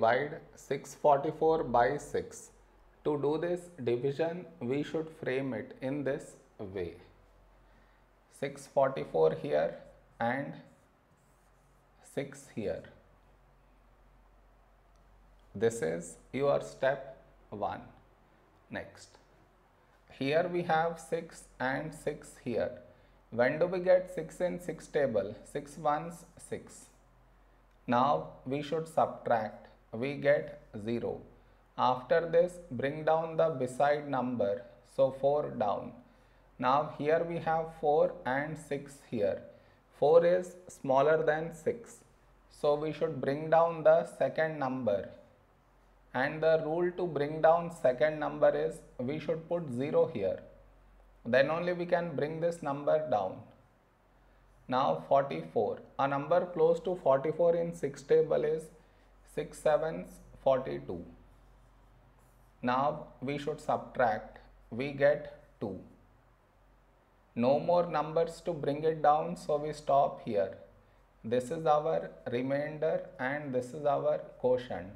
divide 644 by 6. To do this division, we should frame it in this way. 644 here and 6 here. This is your step 1. Next. Here we have 6 and 6 here. When do we get 6 in 6 table? 6 ones 6. Now we should subtract we get 0. After this bring down the beside number so 4 down. Now here we have 4 and 6 here. 4 is smaller than 6. So we should bring down the second number. And the rule to bring down second number is we should put 0 here. Then only we can bring this number down. Now 44. A number close to 44 in 6 table is 6 sevens 42 now we should subtract. We get 2 no more numbers to bring it down so we stop here. This is our remainder and this is our quotient